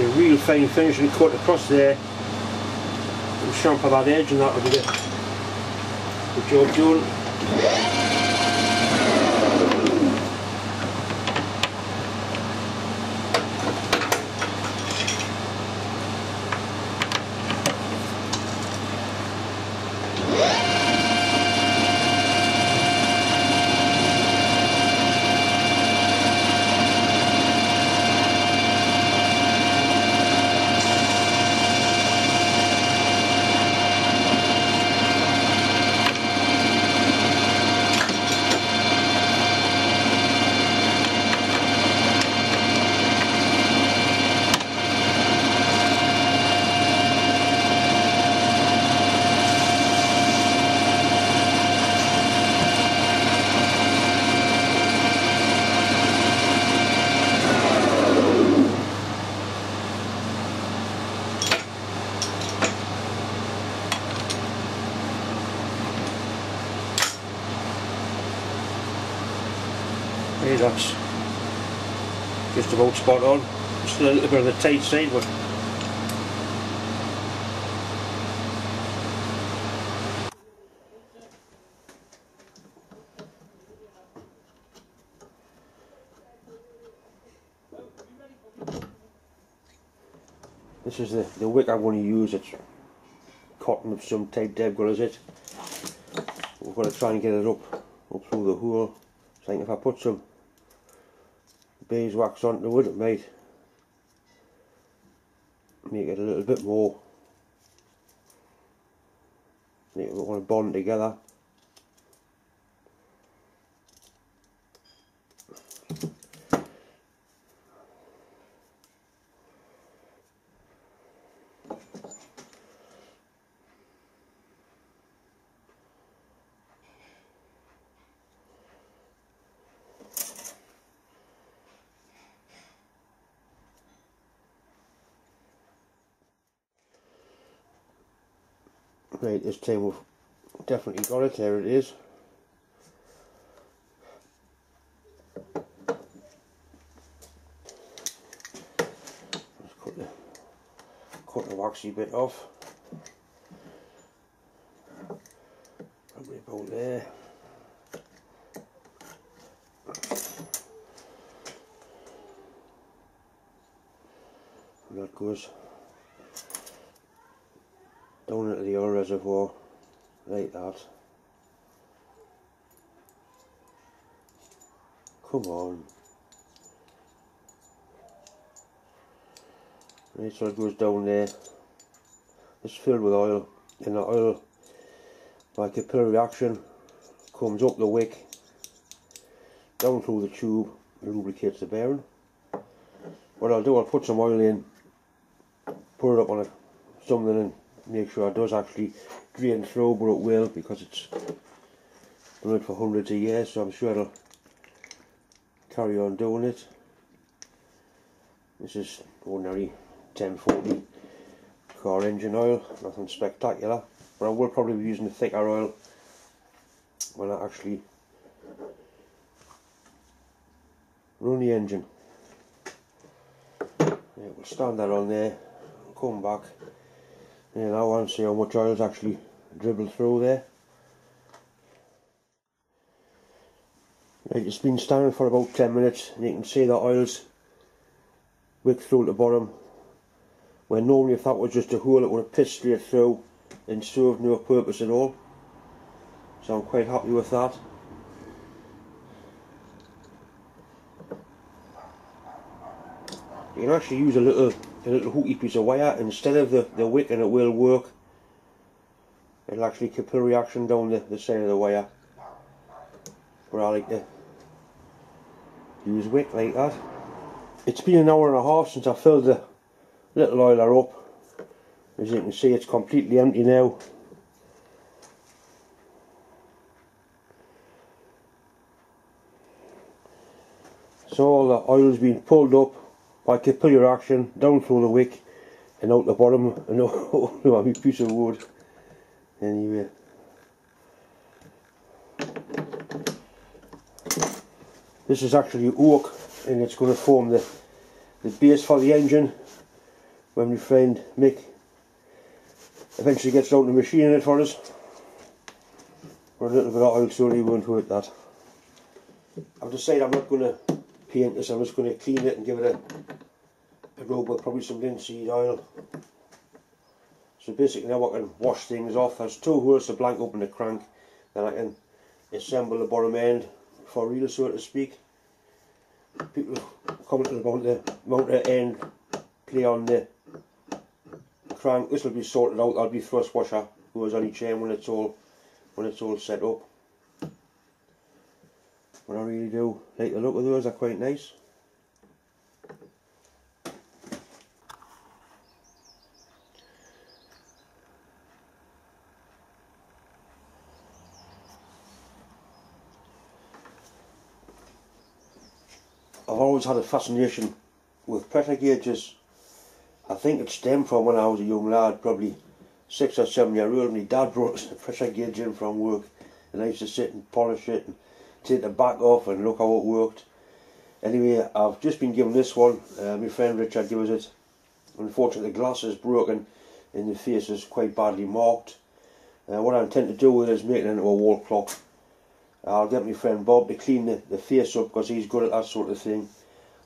A real fine finishing cut across there. And chamfer that edge and that'll be it. Good job done. That's just about spot on. Just a little bit on the tight side, but This is the, the wick I'm going to use. It's cotton of some type Deb got is it. We're going to try and get it up, up through the hole. I think if I put some beeswax onto it, it might make it a little bit more make it want to bond together. Right, this we've definitely got it, there it is. Let's cut the, cut the waxy bit off. Probably about there. That goes down into the oil reservoir like that. Come on. Right, so it goes down there. It's filled with oil, and the oil, by capillary action, comes up the wick, down through the tube, lubricates the bearing. What I'll do, I'll put some oil in, put it up on a, something and make sure it does actually drain through but it will because it's done it for hundreds of years so I'm sure it'll carry on doing it. This is ordinary 1040 car engine oil nothing spectacular but I will probably be using the thicker oil when I actually run the engine. Yeah, we'll stand that on there come back you know, and see how much oil's actually dribbled through there. Right, it's been standing for about 10 minutes and you can see the oil's wicked through the bottom where normally if that was just a hole it would have pissed straight through and served no purpose at all. So I'm quite happy with that. You can actually use a little a little hooky piece of wire instead of the, the wick and it will work. It'll actually capillary action down the, the side of the wire. But I like to use wick like that. It's been an hour and a half since I filled the little oiler up. As you can see it's completely empty now. So all the oil's been pulled up by your action down through the wick and out the bottom and over a piece of wood. Anyway. This is actually oak and it's going to form the, the base for the engine when my friend Mick eventually gets out the machine in it for us. We're a little bit of oil slowly won't it that. I've decided I'm not going to paint this, I'm just going to clean it and give it a with probably some linseed oil. So basically now I can wash things off. There's two holes to blank open the crank, then I can assemble the bottom end for real so to speak. People commented about the amount of end play on the crank. This will be sorted out, I'll be thrust washer goes on each end when it's all when it's all set up. But I really do like the look of those, they're quite nice. I've always had a fascination with pressure gauges. I think it stemmed from when I was a young lad, probably six or seven year old. My dad brought a pressure gauge in from work, and I used to sit and polish it and take the back off and look how it worked. Anyway, I've just been given this one. Uh, my friend Richard gave us it. Unfortunately, the glass is broken and the face is quite badly marked. Uh, what I intend to do with it is make it into a wall clock. I'll get my friend Bob to clean the, the face up because he's good at that sort of thing.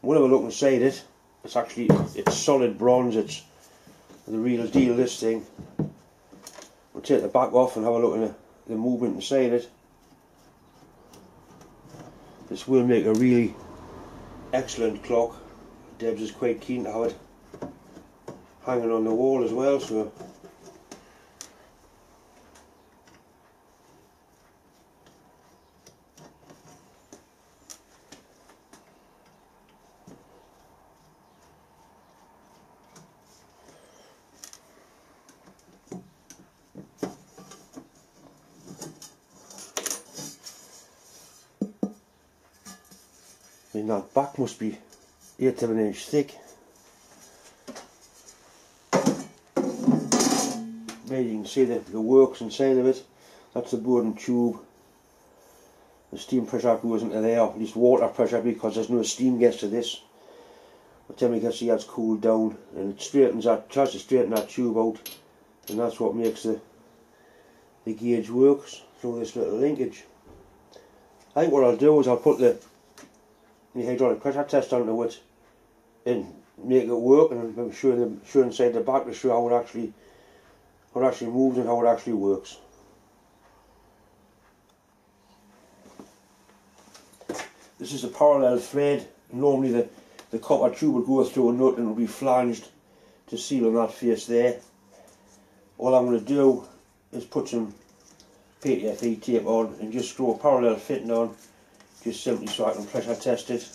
We'll have a look inside it. It's actually, it's solid bronze, it's the real deal this thing. We'll take the back off and have a look at the, the movement inside it. This will make a really excellent clock. Debs is quite keen to have it hanging on the wall as well, so mean that back must be 8 to an inch thick. There you can see the, the works inside of it. That's the Bourdon tube. The steam pressure goes into there, at least water pressure because there's no steam gets to this. By the time it gets here it's cooled down and it straightens that, tries to straighten that tube out and that's what makes the the gauge works through this little linkage. I think what I'll do is I'll put the the hydraulic pressure test onto it and make it work and I'm sure the sure inside the back to show how it actually how it actually moves and how it actually works. This is a parallel thread. Normally the, the copper tube would go through a nut and it will be flanged to seal on that face there. All I'm going to do is put some PTFE tape on and just screw a parallel fitting on just simply so I can pressure test it.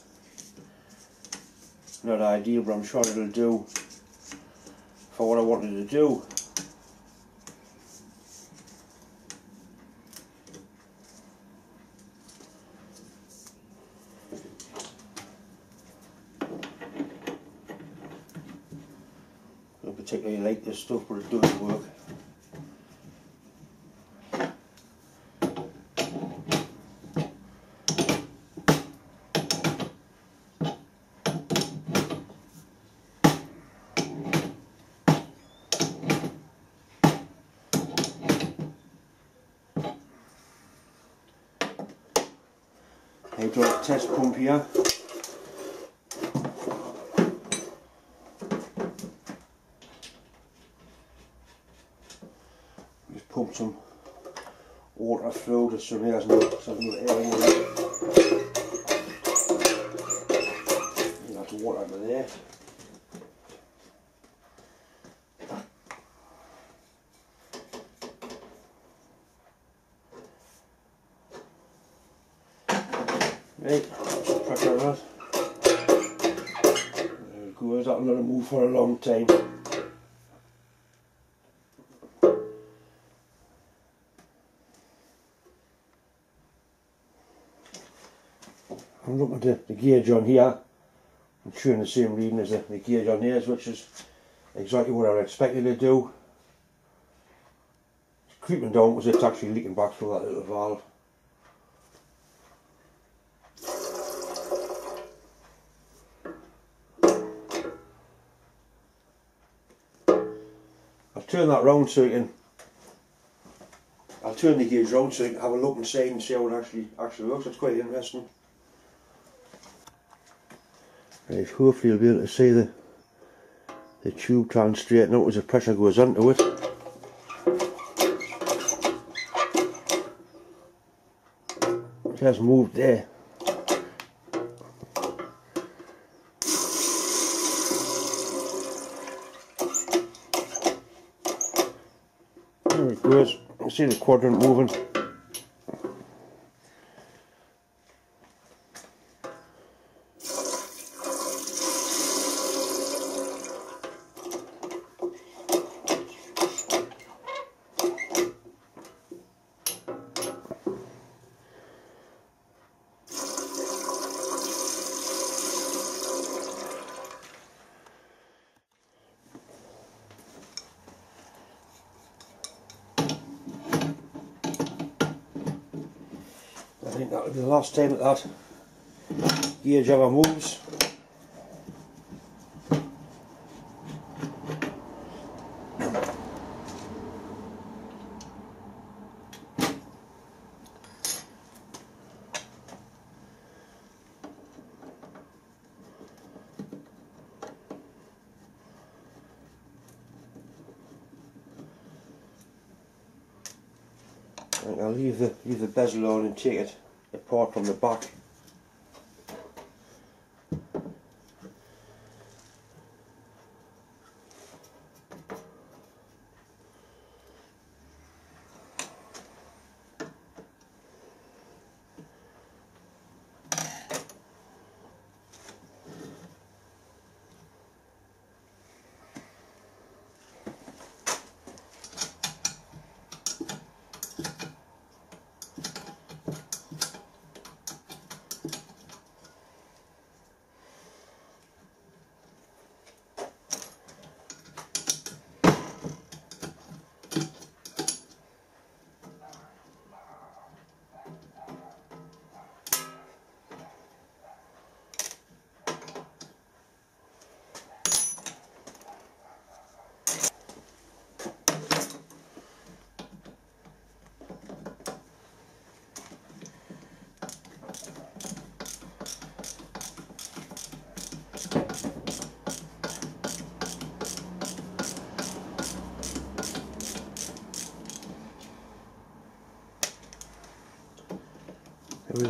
Not ideal but I'm sure it'll do for what I wanted to do. I don't particularly like this stuff but it does work. Hydraulic test pump here. Just pump some water through just so there's no, so there's no air in there. That's water under there. Right, pressure that. There it goes, that'll let it move for a long time. I'm looking at the, the gauge on here. I'm showing the same reading as the, the gauge on here, which is exactly what I expected to do. It's creeping down because it's actually leaking back through that little valve. Turn that round so you can I'll turn the gauge round so you can have a look inside and see how it actually actually looks. It's quite interesting. Right, hopefully you'll be able to see the the tube trying to straighten out as the pressure goes onto it. It has moved there. There it goes. You see the quadrant moving. Think that'll be the last time that that gauge ever moves. I'll leave the leave the bezel on and take it apart from the back.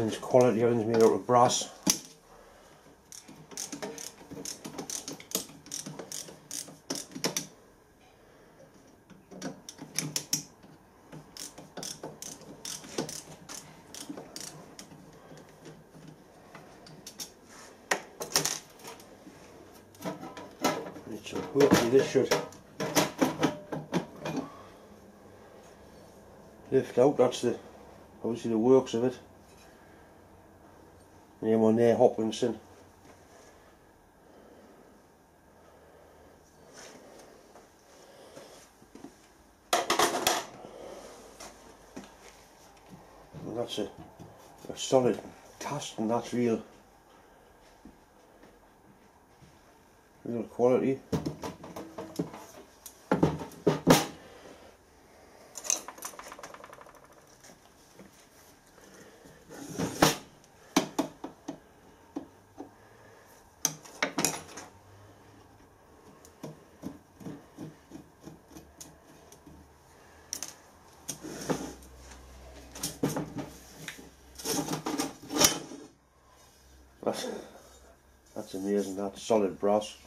Everything's quality, everything's made out of brass. So hopefully this should lift out, that's the obviously the works of it name on there, Hopkinson. And that's a, a solid cast and that's real real quality. That's amazing, that's solid brass.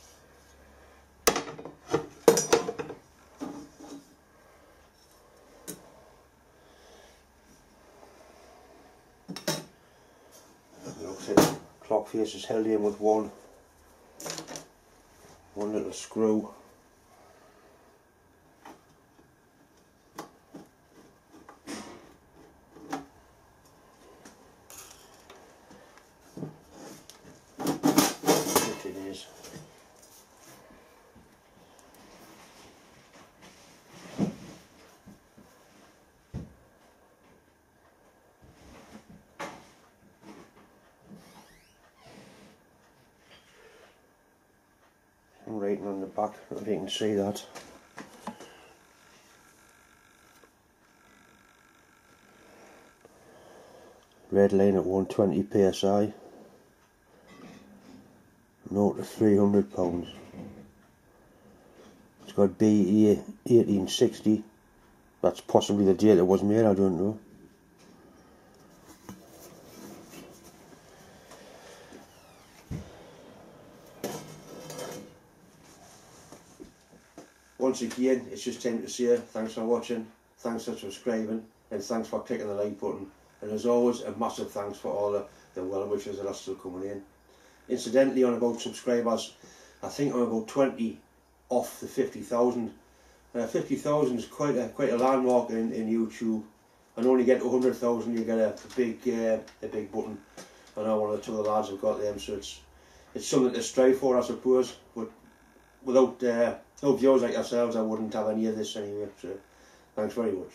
Clock face is held in with one one little screw writing on the back, if you can see that. Red line at 120 psi, 0 to 300 pounds. It's got BE 1860, that's possibly the date it was made, I don't know. It's just time to see you. thanks for watching, thanks for subscribing, and thanks for clicking the like button. And as always, a massive thanks for all the, the well wishes that are still coming in. Incidentally, on about subscribers, I think I'm about 20 off the 50,000. Uh, 50,000 is quite a quite a landmark in, in YouTube. And only get 100,000, you get a, a big uh, a big button. I know one of the two lads have got them, so it's it's something to strive for, I suppose. But without uh, no viewers like yourselves, I wouldn't have any of this anyway. So thanks very much.